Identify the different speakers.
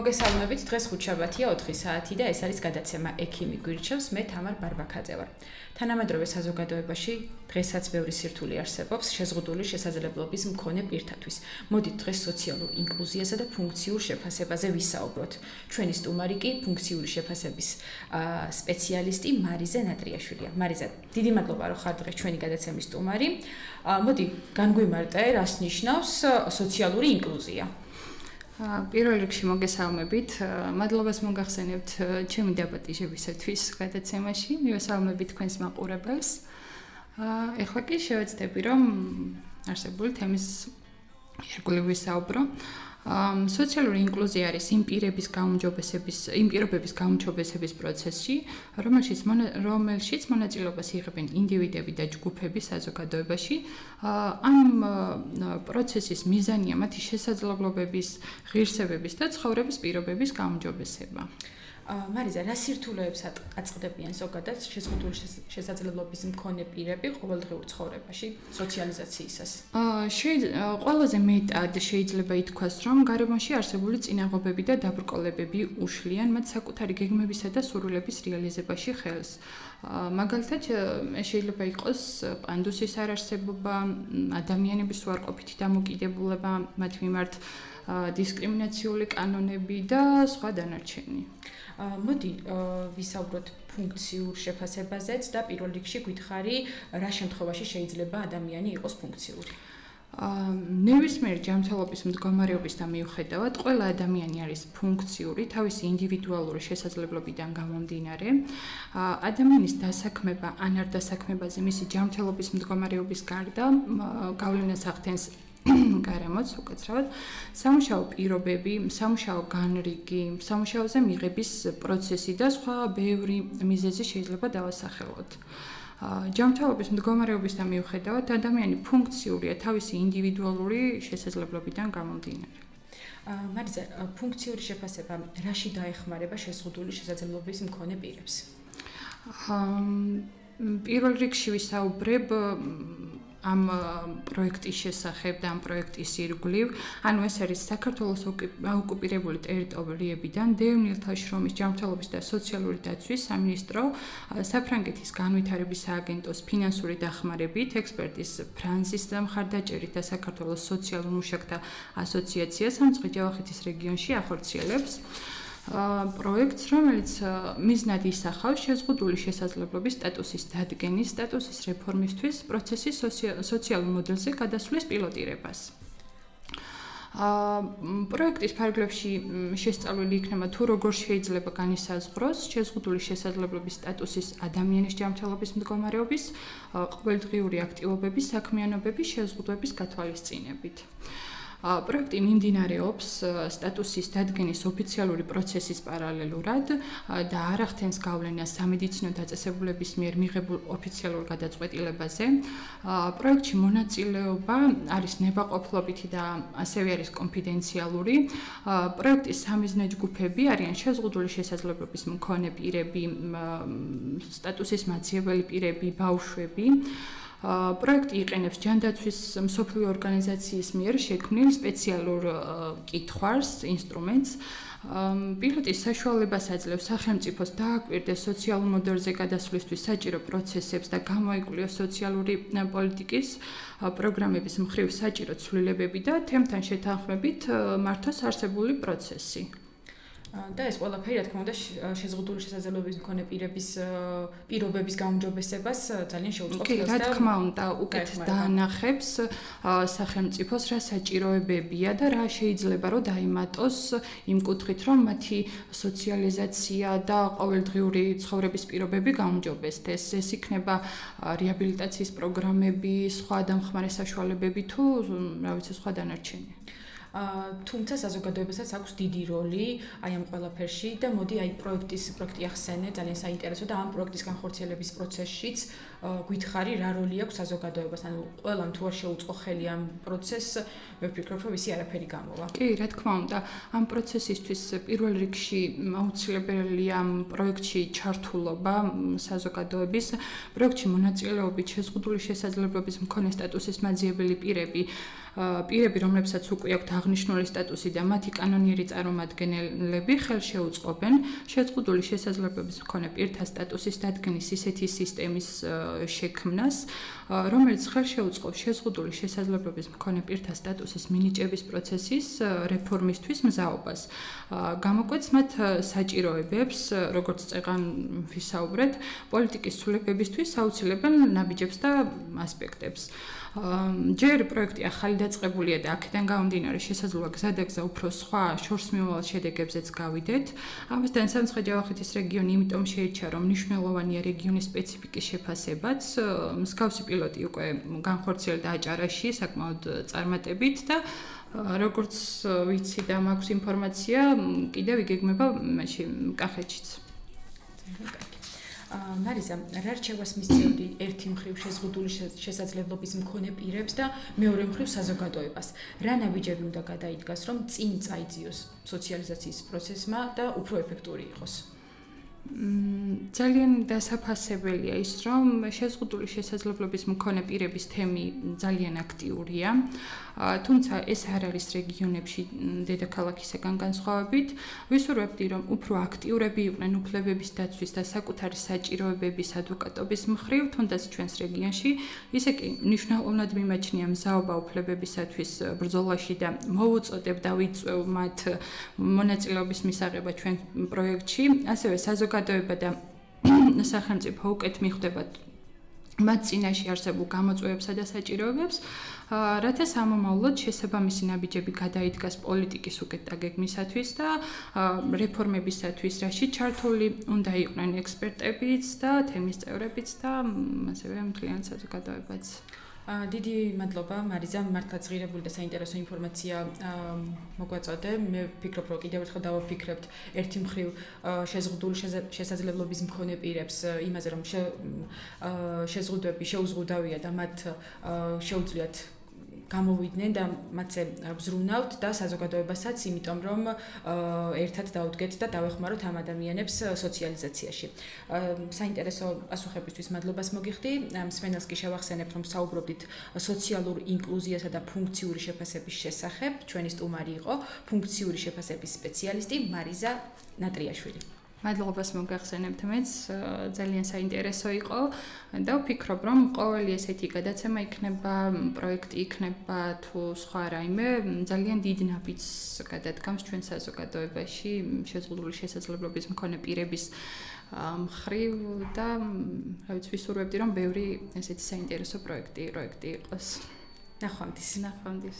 Speaker 1: მოგესალმებით. დღეს ხუთშაბათია 4 საათი და ეს არის გადაცემა ექიმი გვირჩევს. მე თამარ ბარბაკაძე ვარ. თანამედროვე საზოგადოებაში დღესაც ბევრი სირთულე არსებობს შეზღუდული შესაძლებლობის მქონე პირთათვის. მოდით დღეს სოციალურ ინკლუზიასა და ფუნქციურ შეფასებაზე ვისაუბროთ. ჩვენი სტუმარი კი ფუნქციური შეფასების სპეციალისტი მარიზა ნატრიაშვილია. მარიზა, დიდი მადლობა რომ ხარ დღეს ჩვენი გადაცემის სტუმარი. მოდი, განგვიმარტე, რას ნიშნავს სოციალური ინკლუზია?
Speaker 2: პირველ რიგში მოგესალმებით. მადლობას მოგახსენებთ ჩემი დაპატიჟებისათვის გადაცემაში. მივესალმები თქვენს მაყურებელს. ეხლა კი შევეცდები რომ არსებული თემის ერთგული ვისაუბრო. სოციალური ინკლუზია არის იმ პირების გაუმჯობესების, იმ პირობების გაუმჯობესების პროცესში, რომელშიც რომელშიც მონაწილეობას იღებენ ინდივიდები და ჯგუფები საზოგადოებაში. ამ პროცესის მიზანია მათი შესაძლებლობების, ღირსებების და ცხოვრების პირობების გაუმჯობესება.
Speaker 1: მარიზა, რა სირთულეებს აწყდებიან ზოგადად შეზღუდული შესაძლებლობის მქონე პირები ყოველდღიურ ცხოვრებაში სოციალიზაციისას?
Speaker 2: აა შეიძლება ყველაზე მეტად შეიძლება ითქვას, რომ გარემოში არსებული წინაღობები და დაბრკოლებები უშლიან მათ საკუთარი გეგმებისა და სურვილების რეალიზებაში ხელს. აა მაგალითად, შეიძლება იყოს პანდუსის არარსებობა, ადამიანების უარყოფითი დამოკიდებულება მათ მიმართ დისკრიმინაციული კანონები და სხვა დანარჩენი.
Speaker 1: მოდი ვისაუბროთ ფუნქციურ შეფასებაზეც და პირველ რიგში გითხარი რა შემთხვევაში შეიძლება ადამიანი იყოს ფუნქციური
Speaker 2: აა ნებისმიერ ჯანმრთელობის მდგომარეობის და მიუხედავად ყველა ადამიანი არის ფუნქციური თავისი ინდივიდუალური შესაძლებლობიდან გამომდინარე. აა ადამიანის დასაქმება ან არ დასაქმებაზე მისი ჯანმრთელობის მდგომარეობის გარდა გავლენას ახდენს გარემოც უკეთრავად სამუშაო პირობები, სამუშაო განრიგი, სამუშაოზე მიღების პროცესი და სხვა ბევრი მიზეზი შეიძლება დავასახელოთ. ჯანმრთელობის მდგომარეობისთან მიუხედავად ადამიანი ფუნქციურია თავისი ინდივიდუალური შესაძლებლობიდან გამომდინარე.
Speaker 1: მარიზა, ფუნქციური შეფასება რაში დაეხმარება შეზღუდული შესაძლებლობის მქონე პირებს?
Speaker 2: პირველ რიგში ვისაუბრებ ამ პროექტის შესახებ და ამ პროექტის ირგვლივ, ანუ ეს არის საქართველოს ოკუპირებული ტერიტორიებიდან დევნილთა შრომის ჯანმრთელობის და სოციალური დაცვის სამინისტრო საფრანგეთის განვითარების სააგენტოს ფინანსური დახმარებით, ექსპერტის ფრანსის მხარდაჭერით და საქართველოს სოციალურ მუშაკთა ასოციაცია სამწყე-ჯავახეთის რეგიონში ახორციელებს პროექტს, რომელიც მიზნად ისახავს შეზღუდული შესაძლებლობის სტატუსის დადგენის, სტატუსის რეფორმისთვის, პროცესის სოციალურ მოდელზე გადასვლის პილოტირებას. აა პროექტის ფარგლებში შესწავლილი იქნება თუ როგორ შეიძლება განისაზღვროს შეზღუდული შესაძლებლობის სტატუსის ადამიანის ჯანმრთელობის მდგომარეობის, ყოველდღიური აქტივობების, საქმიანობების შეზღუდვების გათვალისწინებით. პროექტი მიმდინარეობს სტატუსის დადგენის ოფიციალური პროცესის პარალელურად და არ ახდენს გავლენას სამედიცინო დაწესებულების მიერ მიღებულ ოფიციალურ გადაწყვეტილებაზე. პროექტში მონაწილეობა არის ნებაყოფლობითი და ასევე არის კონფიდენციალური. პროექტის სამიზნე ჯგუფები არიან შეზღუდული შესაძლებლობის მქონე პირები, სტატუსის მაციებელი პირები, ბავშვები. პროექტი იყენებს ჯანდაცვის მსოფლიო ორგანიზაციის მიერ შექმნილ სპეციალურ კითხვარს, ინსტრუმენტს. პილოტის საშუალებას აძლევს სახელმწიფოს დააკვირდეს სოციალურ მოდელზე გადასვლისთვის საჭირო პროცესებს და გამოიკლიოს სოციალური პოლიტიკის პროგრამების მხრივ საჭირო ცვლილებები და თემთან შეთანხმებით მართოს არსებული პროცესი.
Speaker 1: და ეს ყველაფერი რა თქმა უნდა შეზღუდული შესაძლებლობის მქონე პირების პირობების გაუმჯობესებას ძალიან შეუწყობს
Speaker 2: და კი რა თქმა უნდა უკეთ დაანახებს სახელმწიფოს რა საჭიროებებია და რა შეიძლება რომ დაიმატოს იმ კუთხით რომ მათი სოციალიზაცია და ყოველდღიური ცხოვრების პირობები გაუმჯობესდეს. ეს იქნება რეაბილიტაციის პროგრამები სხვა დამხმარე საშუალებები თუ რა ვიცი სხვა დანარჩენი
Speaker 1: თუმცა საზოგადოებასაც აქვს დიდი როლი აი ამ ყველაფერში და მოდი აი პროექტის პროექტი ახსენე ძალიან საინტერესო და ამ პროექტის განხორციელების პროცესშიც გითხარი რა როლი აქვს საზოგადოებას. ანუ ყველამ თუ არ შეუწყო ხელი ამ პროცესს მე ვფიქრობ რომ ისი არაფერი გამოვა.
Speaker 2: კი რა თქმა უნდა ამ პროცესისთვის პირველ რიგში აუცილებელია ამ პროექტში ჩართულობა საზოგადოების. პროექტში მონაწილეობით შეზღუდული შესაძლებლობის მქონე სტატუსის მაძიებელი პირები პირები, რომლებსაც უკვე აქვთ აღნიშნული სტატუსი და მათი კანონიერი წარმომადგენლები ხელშეუწყობენ შეზღუდული შესაძლებლობების მქონე პირთა სტატუსის დადგენის ისეთი სისტემის შექმნას, რომელიც ხელშეუწყობს შეზღუდული შესაძლებლობების მქონე პირთა სტატუსის მინიჭების პროცესის რეფორმისთვის მზაობას. გამოკვეთს მათ საჭიროებებს, როგორც წეღან ვისაუბრეთ, პოლიტიკის ცვლილებებისთვის საუცილებელ ნაბიჯებს და ასპექტებს. ჯერ პროექტი ახალი დაწყებულია და აქედან გამომდინარე შესაძლოა გზადაგზა უფრო სხვა შორს მიმავალ შედეგებზეც გავიდეთ. ამასთან სამცხე ჯავახეთის რეგიონი იმიტომ შეირჩა, რომ მნიშვნელოვანია რეგიონის სპეციფიკის შეფასებაც. მსგავსი პილოტი უკვე განხორციელდა აჭარაში საკმაოდ წარმატებით და როგორც ვიცი და მაქვს ინფორმაცია, კიდევ იგეგმება მაშინ კახეთშიც.
Speaker 1: მარიზა, რა რჩევას მისცემდი ერთი მხრივ შეზღუდული შესაძლებლობის მქონე პირებს და მეორე მხრივ საზოგადოებას? რა ნაბიჯები უნდა გადაიდგას, რომ წინ წაიწიოს სოციალიზაციის პროცესმა და უფრო ეფექტური იყოს?
Speaker 2: ძალიან დასაფასებელია ის, რომ შეზღუდული შესაძლებლობის მქონე პირების თემი ძალიან აქტიურია. თუმცა ეს არ არის რეგიონებში დედაქალაქისგან განსხვავებით. ვისურვებდი, რომ უფრო აქტიურები იყვნენ უფლებების დაცვის და საკუთარი საჭიროებების ადვოკატობის მხრივ, თუნდაც ჩვენს რეგიონში, ისე კი მნიშვნელოვნად მიმაჩნია მზაობა უფლებებისათვის ბრძოლაში და მოუწოდებ და ვიწევ მათ მონაწილეობის მისაღება ჩვენ პროექტში, ასევე საზოგადოება და სახელმწიფო უკეთ მიხვდება მათ წინაშე არსებულ გამოწვევებსა და საჭიროებებს, რათა სამომავლოდ შესაბამისი ნაბიჯები გადაიდგას პოლიტიკის უკეთ დაგეგმისათვის და რეფორმებისათვის, რაში ჩართული უნდა იყვნენ ექსპერტებიც და თემის წევრებიც და ასევე მთლიანი საზოგადოებაც.
Speaker 1: დიდი მადლობა მარიზა მართლაც ღირებული და საინტერესო ინფორმაცია მოგვაწოდე. მე ვფიქრობ რომ კიდევ ერთხელ დავაფიქრებთ ერთი მხრივ შეზღუდული შესაძლებლობის მქონე პირებს იმაზე რომ შეზღუდვები შეუზღუდავია და მათ შეუძლიათ გამოვიდნენ და მათზე ბზრუნავთ და საზოგადოებასაც, იმიტომ რომ ერთად დაუდგეთ და დავეხმაროთ ამ ადამიანებს სოციალიზაციაში. საინტერესო პასუხებისთვის მადლობას მოგიხდი. მსმენელს კი შევახსენებ, რომ საუბრობდით სოციალურ ინკლუზიასა და ფუნქციური შეფასების შესახებ. ჩვენი სტუმარი იყო ფუნქციური შეფასების სპეციალისტი მარიზა ნატრიაშვილი.
Speaker 2: მადლობას მოგახსენებთ მეც ძალიან საინტერესო იყო და ვფიქრობ რომ ყოველი ესეთი გადაცემა იქნება პროექტი იქნება თუ სხვა რაიმე ძალიან დიდ ნაბიჯს გადადგამს ჩვენ საზოგადოებაში შეზღუდული შესაძლებლობის მქონე პირების მხრივ და რა ვიცი ვისურვებდი რომ ბევრი ესეთი საინტერესო პროექტი პროექტი იყოს.
Speaker 1: ნახვამდის
Speaker 2: ნახვამდის